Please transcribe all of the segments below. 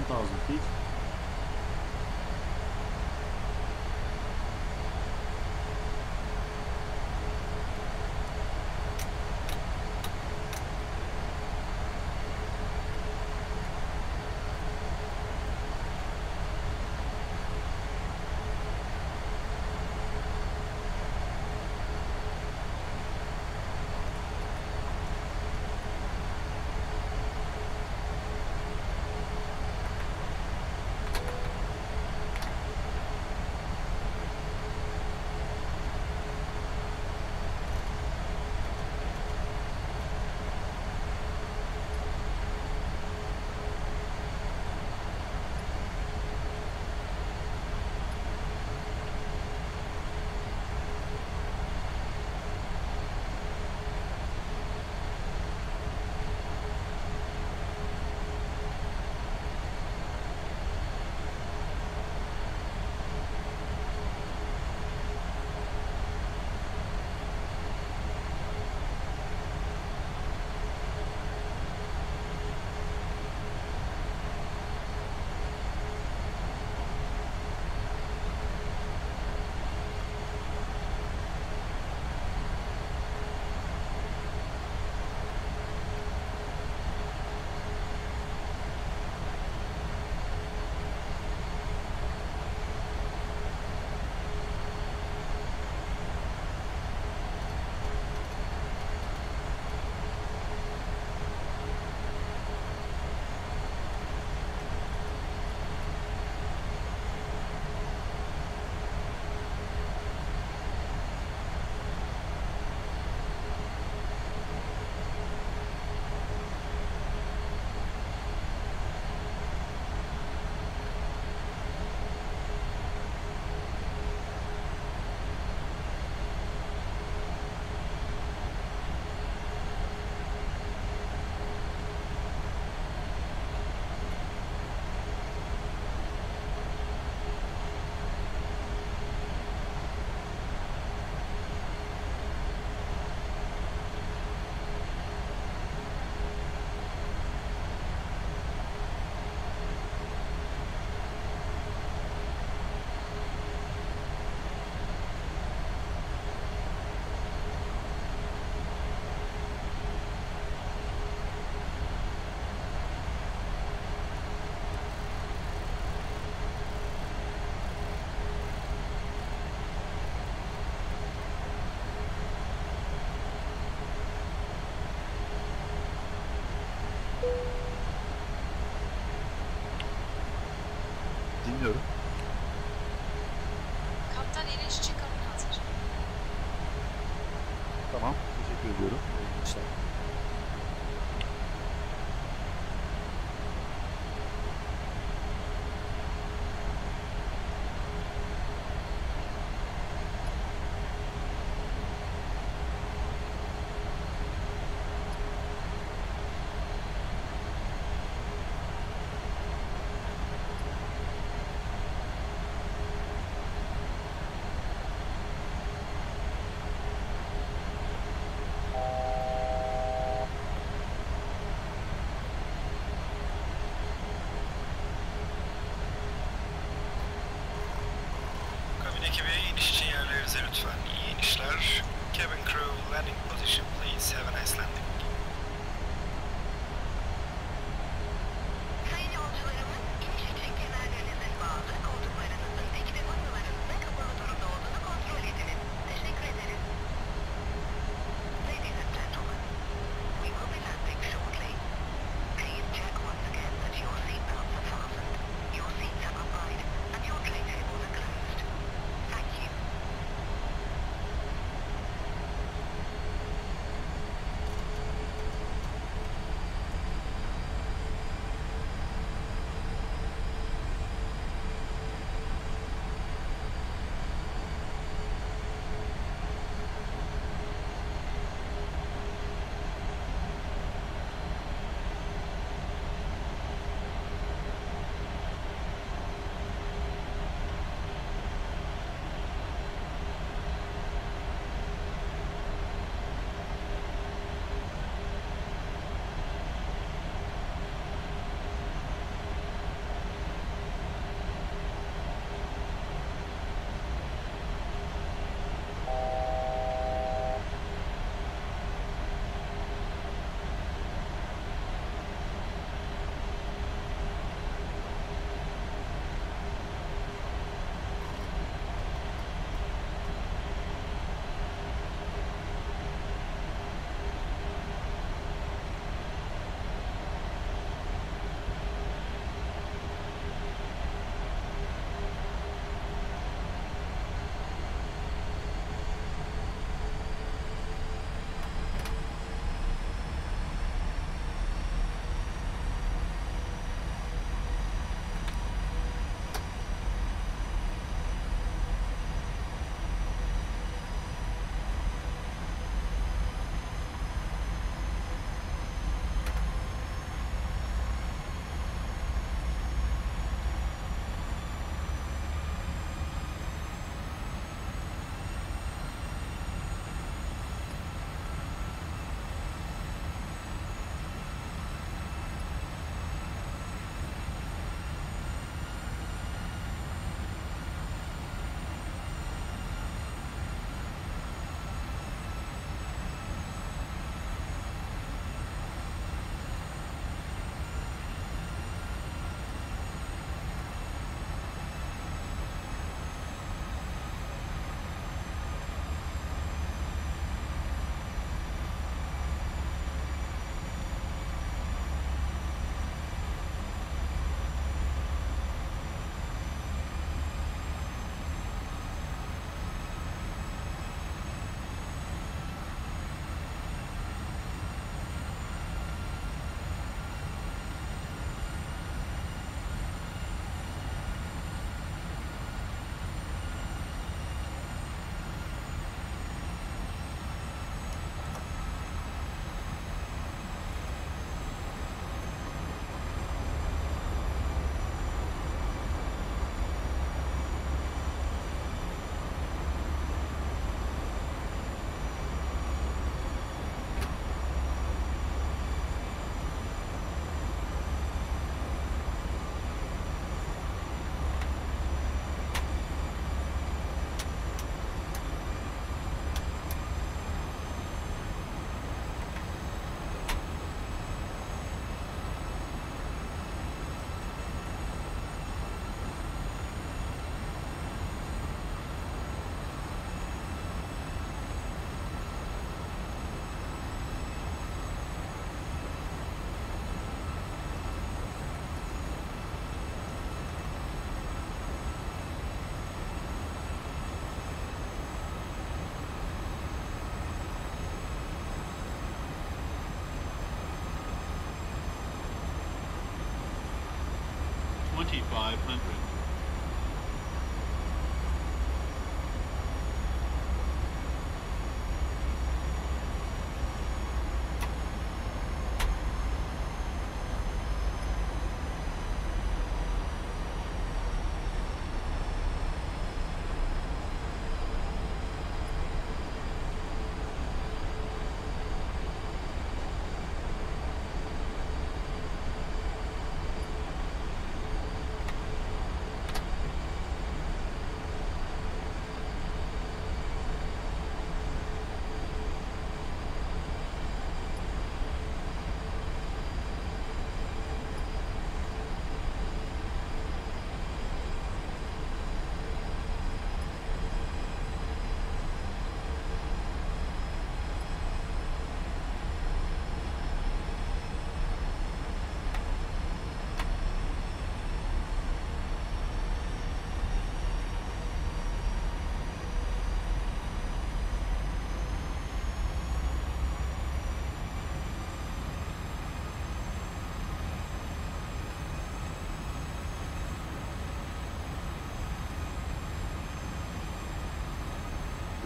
10,000 feet.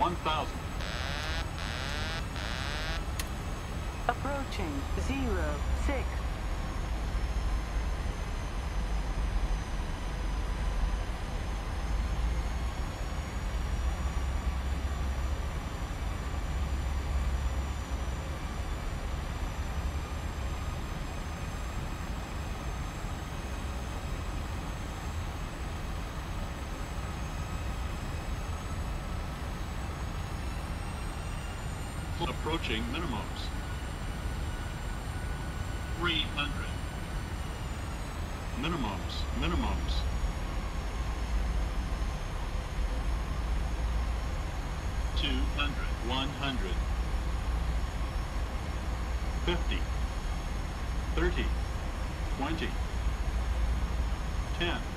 1,000. Approaching zero approaching minimums. 300. Minimums, minimums. Two hundred, one hundred, fifty, thirty, twenty, ten.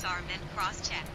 SAR men cross-check.